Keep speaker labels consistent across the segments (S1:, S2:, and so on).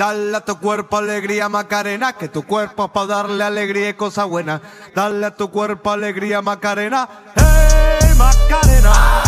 S1: Dale a tu cuerpo alegría Macarena, que tu cuerpo es para darle alegría y cosas buenas. Dale a tu cuerpo alegría Macarena, hey Macarena.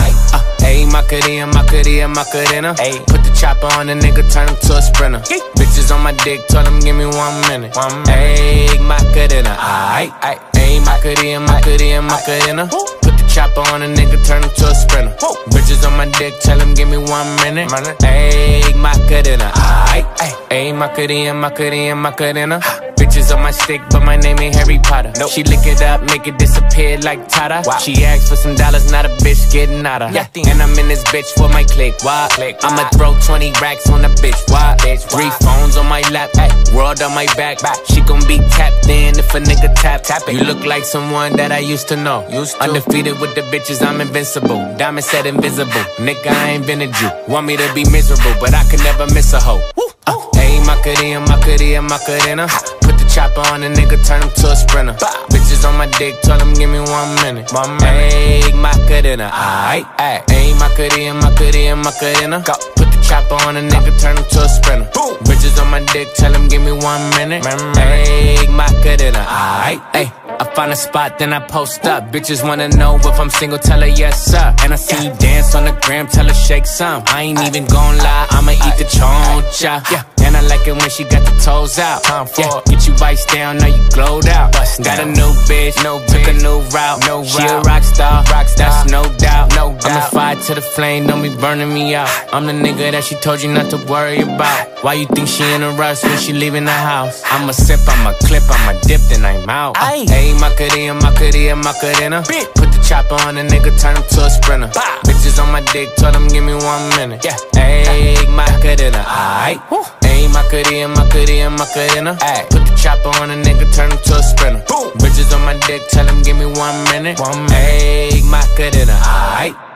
S2: Ayy, Macarena, Macarena, Macarena. Ayy, put the chopper on the nigga, turn him to a sprinter. Bitches on my dick, tell him give me one minute. One Ayy, Macarena. Ayy, Macarena, Macarena, Macarena. Chopper on a nigga, turn him to a sprinter. Bitches on my dick, tell him give me one minute. Ayy, Macarena, aight. Ayy, Macarena, Macarena, Macarena. Bitches on my stick, but my name ain't Harry Potter. She lick it up, make it disappear like Tata. She asked for some dollars, not a bitch getting out of. And I'm in this bitch for my click. Why? click. I'ma throw 20 racks on a bitch. Why? bitch Three phones on my lap, world on my back. She gon' be tapped in if a nigga tap. tap it. You look like someone that I used to know. Used to. Undefeated with the bitches, I'm invincible. Diamond said invisible. Nigga, I ain't been a Jew. Want me to be miserable, but I can never miss a hoe. Uh, Ayy, Macarena, Macarena, Macarena. Chopper on a nigga, turn him to a sprinter. Bitches on my dick, tell him give me one minute. One minute. Ayy, Macarena, aight, aight. Ayy, Macarena, Macarena, Macarena. Go. Put the chopper on a nigga, turn him to a sprinter. Bitches on my dick, tell him give me one minute. Ayy, Macarena, aight, ayy. I find a spot, then I post up. Bitches wanna know if I'm single, tell her yes, sir. And I see you dance on the gram, tell her shake some. I ain't even gon' lie, I'ma eat the choncha. Yeah. I like it when she got the toes out. Time for yeah. Get you vice down, now you glowed out. Bust got a new bitch, no took a new route. No she route. a rock star, rock star. That's no doubt. No doubt. I'm a fire to the flame, don't be burning me out. I'm the nigga that she told you not to worry about. Why you think she in a rush when she leaving the house? I'm a sip, I'm a clip, I'm a dip, then I'm out. Uh, hey, Macarena, Macarena, Macarena. Put the chopper on a nigga, turn him to a sprinter. Bah. Bitches on my dick, told them give me one minute. Yeah, hey, Macarena, aight. Ayy, Macarena, Macarena, Macarena. Ay. Put the chopper on a nigga, turn him to a sprinter. Boom. Bitches on my dick, tell him give me one minute. One minute. Ayy, Macarena, aight.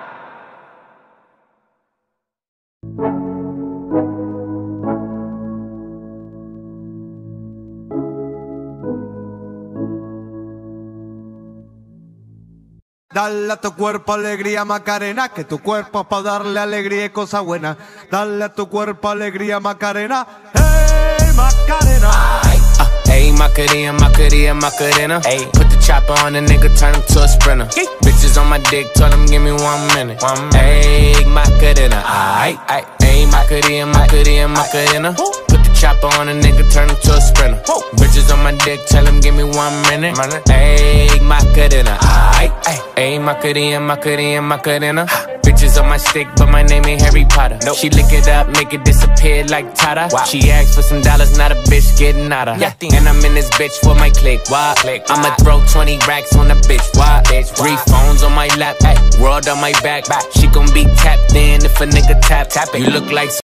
S1: Dale a tu cuerpo alegría Macarena, que tu cuerpo es para darle alegría y cosas buenas. Dale a tu cuerpo alegría Macarena, hey Macarena.
S2: Uh, Ayy, Macarena, Macarena, Macarena. Ayy, put the chopper on a nigga, turn him to a sprinter. Bitches on my dick, tell him give me one minute. One minute. Ayy, Macarena, Macarena, Macarena, the chopper on a nigga, turn him to a sprinter. Bitches on my dick, tell him give me one minute. Ayy, Macarena, aight. Ayy, Macarena, Macarena, Macarena. Bitches on my stick, but my name ain't Harry Potter. She lick it up, make it disappear like Tata. She asked for some dollars, not a bitch getting out of. And I'm in this bitch for my click. Why? click. I'ma throw 20 racks on a bitch. Why? bitch Three phones on my lap, world on my back. She gon' be tapped in if a nigga tap. tap it. You look like